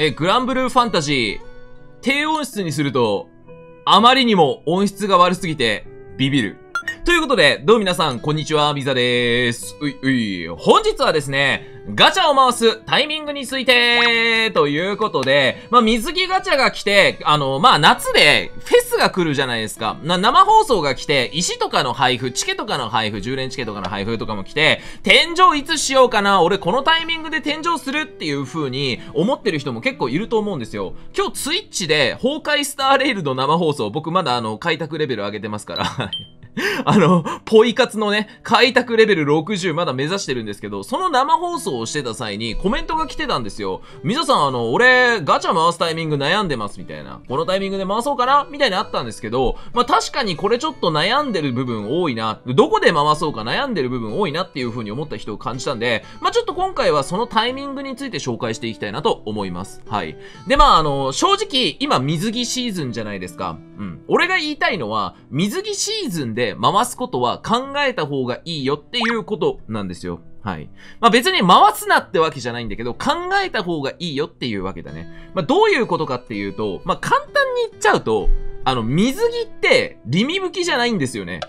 え、グランブルーファンタジー、低音質にすると、あまりにも音質が悪すぎて、ビビる。ということで、どうも皆さん、こんにちは、ビザでーす。うい、うい。本日はですね、ガチャを回すタイミングについて、ということで、まあ、水着ガチャが来て、あの、まあ、夏でフェスが来るじゃないですか。な、生放送が来て、石とかの配布、チケとかの配布、10連チケとかの配布とかも来て、天井いつしようかな俺このタイミングで天井するっていう風に思ってる人も結構いると思うんですよ。今日ツイッチで崩壊スターレールの生放送、僕まだあの、開拓レベル上げてますから。あの、ポイ活のね、開拓レベル60まだ目指してるんですけど、その生放送をしてた際にコメントが来てたんですよ。みささん、あの、俺、ガチャ回すタイミング悩んでますみたいな。このタイミングで回そうかな？みたいにあったんですけど、まあ、確かにこれちょっと悩んでる部分多いな。どこで回そうか悩んでる部分多いなっていう風に思った人を感じたんで、まあ、ちょっと今回はそのタイミングについて紹介していきたいなと思います。はい。で、まあ、あの、正直、今水着シーズンじゃないですか。うん。俺が言いたいのは、水着シーズンで回すことは考えた方がいいよっていうことなんですよ。はい。まあ別に回すなってわけじゃないんだけど、考えた方がいいよっていうわけだね。まあどういうことかっていうと、まあ簡単に言っちゃうと、あの、水着って、リミ吹きじゃないんですよね。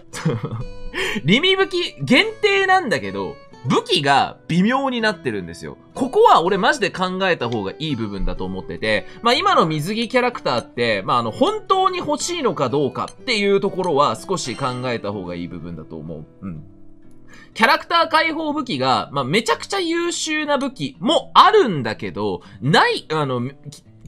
リミ吹き限定なんだけど、武器が微妙になってるんですよ。ここは俺マジで考えた方がいい部分だと思ってて、まあ今の水着キャラクターって、まああの本当に欲しいのかどうかっていうところは少し考えた方がいい部分だと思う。うん。キャラクター解放武器が、まあ、めちゃくちゃ優秀な武器もあるんだけど、ない、あの、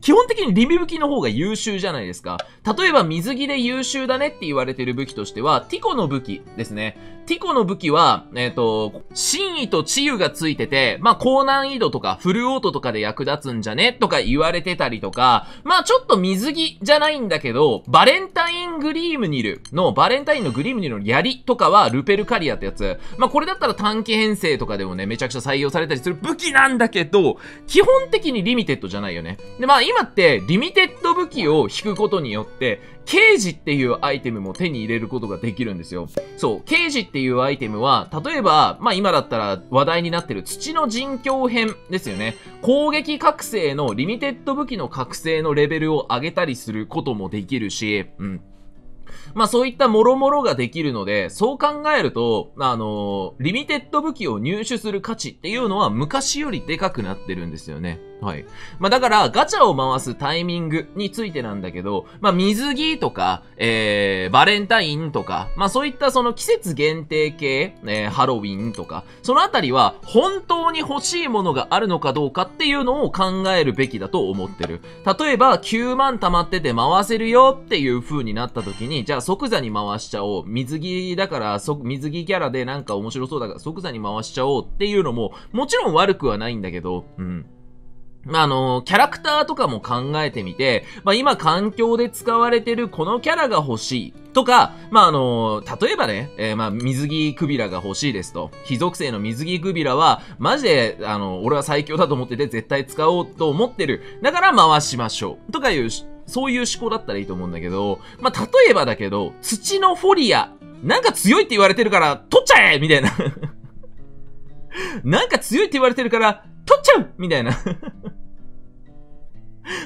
基本的にリミ武器の方が優秀じゃないですか。例えば水着で優秀だねって言われてる武器としては、ティコの武器ですね。ティコの武器は、えっ、ー、と、真意と治癒がついてて、まあ、高難易度とかフルオートとかで役立つんじゃね？とか言われてたりとか、まあ、ちょっと水着じゃないんだけど、バレンタイングリームニルの、バレンタインのグリームニルの槍とかは、ルペルカリアってやつ。まあ、これだったら短期編成とかでもね、めちゃくちゃ採用されたりする武器なんだけど、基本的にリミテッドじゃないよね。で、まあ、今ってリミテッド武器を引くことによって、啓示っていうアイテムも手に入れることができるんですよ。そう、啓示っていうアイテムは、例えば、まあ今だったら話題になってる土の人形編ですよね。攻撃覚醒のリミテッド武器の覚醒のレベルを上げたりすることもできるし、うん。まあそういった諸々ができるので、そう考えると、あのー、リミテッド武器を入手する価値っていうのは昔よりでかくなってるんですよね。はい。まあ、だから、ガチャを回すタイミングについてなんだけど、まあ、水着とか、えー、バレンタインとか、まあ、そういったその季節限定系、えー、ハロウィンとか、そのあたりは、本当に欲しいものがあるのかどうかっていうのを考えるべきだと思ってる。例えば、9万溜まってて回せるよっていう風になった時に、じゃあ即座に回しちゃおう。水着だから、水着キャラでなんか面白そうだから即座に回しちゃおうっていうのも、もちろん悪くはないんだけど、うん。まあ、あの、キャラクターとかも考えてみて、まあ、今環境で使われてるこのキャラが欲しいとか、まあ、あの、例えばね、えー、まあ、水着クビラが欲しいですと。非属性の水着クビラは、マジで、あの、俺は最強だと思ってて絶対使おうと思ってる。だから回しましょう。とかいう、そういう思考だったらいいと思うんだけど、まあ、例えばだけど、土のフォリア、なんか強いって言われてるから、取っちゃえ みたいななんか強いって言われてるから、取っちゃう みたいな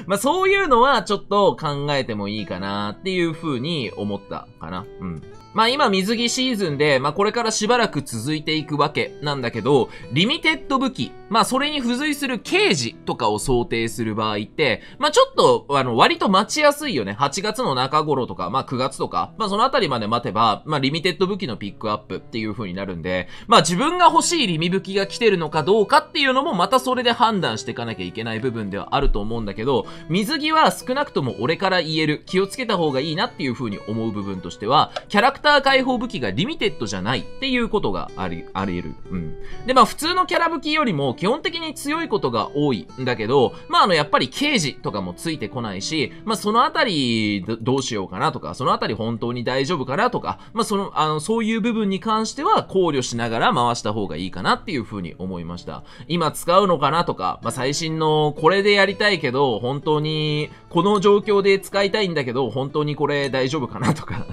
まあそういうのはちょっと考えてもいいかなっていう風に思ったかな。うん。まあ今水着シーズンで、まあこれからしばらく続いていくわけなんだけど、リミテッド武器、まあそれに付随する啓示とかを想定する場合って、まあちょっと、あの、割と待ちやすいよね。8月の中頃とか、まあ9月とか、まあそのあたりまで待てば、まあリミテッド武器のピックアップっていう風になるんで、まあ自分が欲しいリミ武器が来てるのかどうかっていうのもまたそれで判断していかなきゃいけない部分ではあると思うんだけど、水着は少なくとも俺から言える、気をつけた方がいいなっていう風に思う部分としては、キャラクター解放武器がリミテッドじゃないっていうことがあり、あり得る。うん。で、まあ普通のキャラ武器よりも基本的に強いことが多いんだけど、まああのやっぱり刑事とかもついてこないし、まあそのあたりどうしようかなとか、そのあたり本当に大丈夫かなとか、まあその、あの、そういう部分に関しては考慮しながら回した方がいいかなっていうふうに思いました。今使うのかなとか、まあ最新のこれでやりたいけど、本当にこの状況で使いたいんだけど、本当にこれ大丈夫かなとか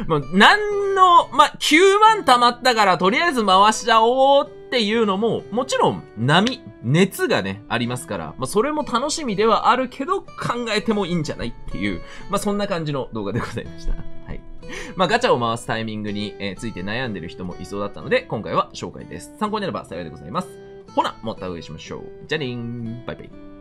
もう、なんの、ま9万溜まったからとりあえず回しちゃおうっていうのも、もちろん波熱がね、ありますから、まあ、それも楽しみではあるけど、考えてもいいんじゃないっていう、まあ、そんな感じの動画でございました。はい。まあ、ガチャを回すタイミングに、えーついて悩んでる人もいそうだったので、今回は紹介です。参考になれば幸いでございます。ほな、またお会いしましょう。じゃあねーん。バイバイ。